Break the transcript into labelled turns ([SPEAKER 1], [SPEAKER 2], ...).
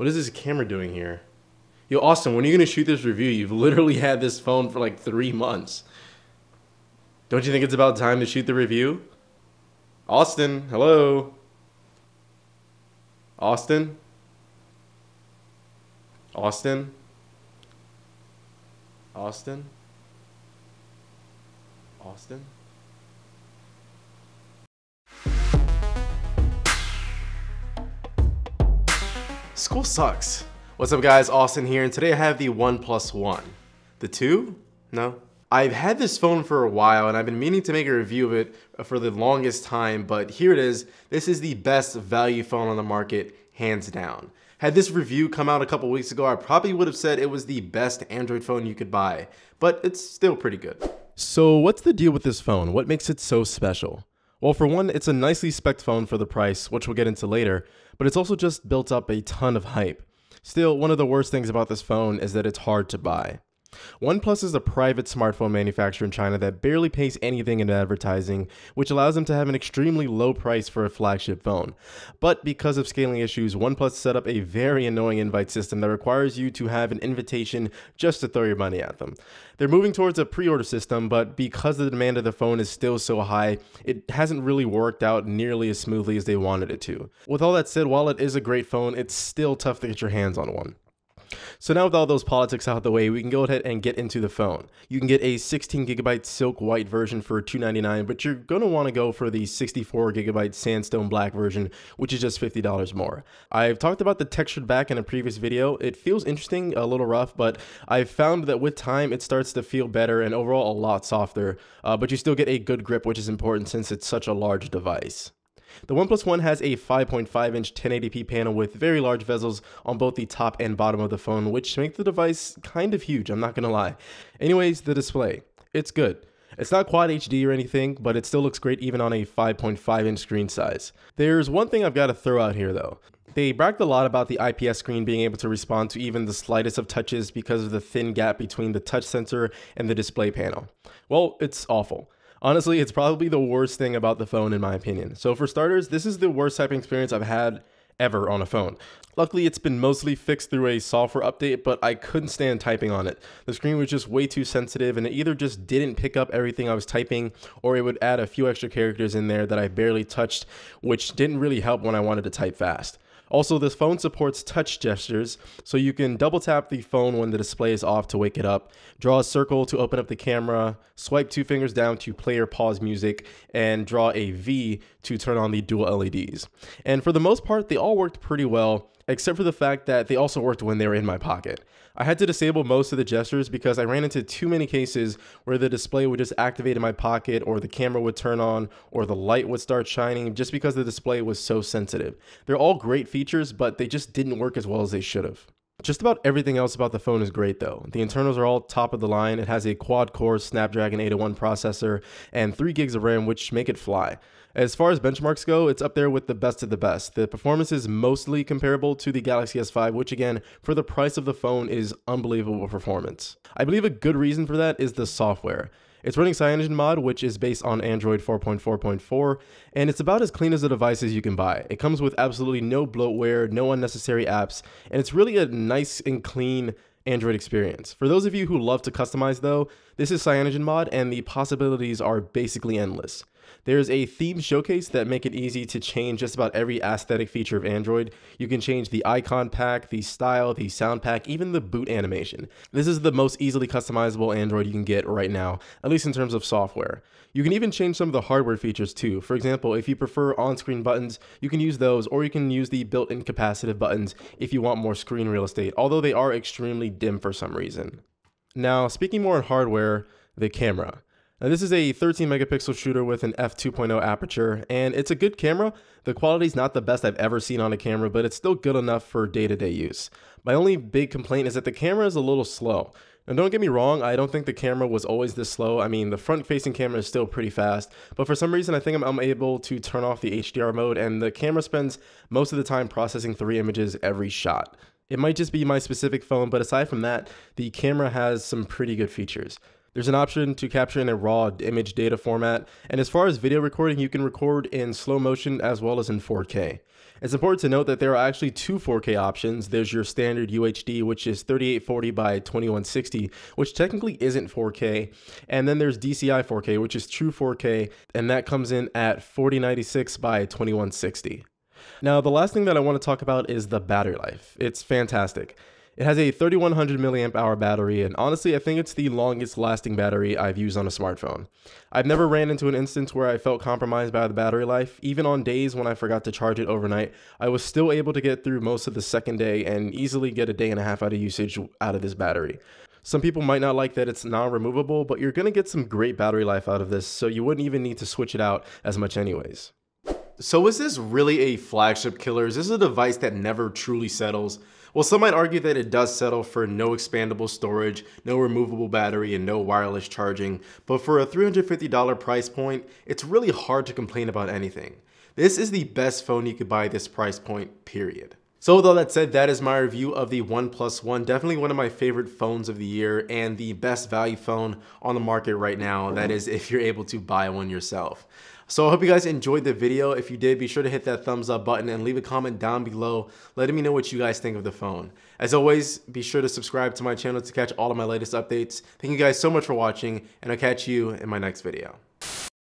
[SPEAKER 1] What is this camera doing here? Yo, Austin, when are you gonna shoot this review? You've literally had this phone for like three months. Don't you think it's about time to shoot the review? Austin, hello? Austin? Austin? Austin? Austin? School sucks. What's up guys, Austin here, and today I have the OnePlus One. The two? No. I've had this phone for a while and I've been meaning to make a review of it for the longest time, but here it is. This is the best value phone on the market, hands down. Had this review come out a couple weeks ago, I probably would have said it was the best Android phone you could buy, but it's still pretty good. So what's the deal with this phone? What makes it so special? Well, for one, it's a nicely spec phone for the price, which we'll get into later, but it's also just built up a ton of hype. Still, one of the worst things about this phone is that it's hard to buy. OnePlus is a private smartphone manufacturer in China that barely pays anything in advertising, which allows them to have an extremely low price for a flagship phone. But because of scaling issues, OnePlus set up a very annoying invite system that requires you to have an invitation just to throw your money at them. They're moving towards a pre-order system, but because the demand of the phone is still so high, it hasn't really worked out nearly as smoothly as they wanted it to. With all that said, while it is a great phone, it's still tough to get your hands on one. So now with all those politics out of the way, we can go ahead and get into the phone. You can get a 16 gigabyte silk white version for 299, but you're want to go for the 64 gigabyte sandstone black version, which is just $50 more. I've talked about the textured back in a previous video. It feels interesting, a little rough, but I've found that with time, it starts to feel better and overall a lot softer, uh, but you still get a good grip, which is important since it's such a large device. The OnePlus One has a 5.5 inch 1080p panel with very large bezels on both the top and bottom of the phone, which make the device kind of huge, I'm not gonna lie. Anyways, the display. It's good. It's not quad HD or anything, but it still looks great even on a 5.5 inch screen size. There's one thing I've got to throw out here though. They bragged a lot about the IPS screen being able to respond to even the slightest of touches because of the thin gap between the touch sensor and the display panel. Well, it's awful. Honestly, it's probably the worst thing about the phone in my opinion. So for starters, this is the worst typing experience I've had ever on a phone. Luckily, it's been mostly fixed through a software update, but I couldn't stand typing on it. The screen was just way too sensitive and it either just didn't pick up everything I was typing or it would add a few extra characters in there that I barely touched, which didn't really help when I wanted to type fast. Also, this phone supports touch gestures, so you can double tap the phone when the display is off to wake it up, draw a circle to open up the camera, swipe two fingers down to play or pause music, and draw a V to turn on the dual LEDs. And for the most part, they all worked pretty well, except for the fact that they also worked when they were in my pocket. I had to disable most of the gestures because I ran into too many cases where the display would just activate in my pocket or the camera would turn on or the light would start shining just because the display was so sensitive. They're all great features, but they just didn't work as well as they should have. Just about everything else about the phone is great though. The internals are all top of the line. It has a quad core Snapdragon 801 processor and 3 gigs of RAM which make it fly. As far as benchmarks go, it's up there with the best of the best. The performance is mostly comparable to the Galaxy S5, which again, for the price of the phone is unbelievable performance. I believe a good reason for that is the software. It's running CyanogenMod, which is based on Android 4.4.4, and it's about as clean as the devices you can buy. It comes with absolutely no bloatware, no unnecessary apps, and it's really a nice and clean Android experience. For those of you who love to customize though, this is CyanogenMod and the possibilities are basically endless. There's a theme showcase that make it easy to change just about every aesthetic feature of Android. You can change the icon pack, the style, the sound pack, even the boot animation. This is the most easily customizable Android you can get right now, at least in terms of software. You can even change some of the hardware features too. For example, if you prefer on-screen buttons, you can use those, or you can use the built-in capacitive buttons if you want more screen real estate, although they are extremely dim for some reason. Now, speaking more on hardware, the camera. Now, this is a 13 megapixel shooter with an f2.0 aperture, and it's a good camera. The quality is not the best I've ever seen on a camera, but it's still good enough for day-to-day -day use. My only big complaint is that the camera is a little slow. And don't get me wrong, I don't think the camera was always this slow. I mean, the front-facing camera is still pretty fast, but for some reason, I think I'm, I'm able to turn off the HDR mode, and the camera spends most of the time processing three images every shot. It might just be my specific phone, but aside from that, the camera has some pretty good features. There's an option to capture in a raw image data format, and as far as video recording, you can record in slow motion as well as in 4K. It's important to note that there are actually two 4K options. There's your standard UHD, which is 3840 by 2160, which technically isn't 4K. And then there's DCI 4K, which is true 4K, and that comes in at 4096 by 2160. Now, the last thing that I want to talk about is the battery life. It's fantastic. It has a 3100 milliamp hour battery, and honestly, I think it's the longest lasting battery I've used on a smartphone. I've never ran into an instance where I felt compromised by the battery life. Even on days when I forgot to charge it overnight, I was still able to get through most of the second day and easily get a day and a half out of usage out of this battery. Some people might not like that it's non-removable, but you're gonna get some great battery life out of this, so you wouldn't even need to switch it out as much anyways. So is this really a flagship killer? Is this a device that never truly settles? Well, some might argue that it does settle for no expandable storage, no removable battery, and no wireless charging, but for a $350 price point, it's really hard to complain about anything. This is the best phone you could buy at this price point, period. So with all that said, that is my review of the OnePlus One. Definitely one of my favorite phones of the year and the best value phone on the market right now. That is if you're able to buy one yourself. So I hope you guys enjoyed the video. If you did, be sure to hit that thumbs up button and leave a comment down below letting me know what you guys think of the phone. As always, be sure to subscribe to my channel to catch all of my latest updates. Thank you guys so much for watching, and I'll catch you in my next video.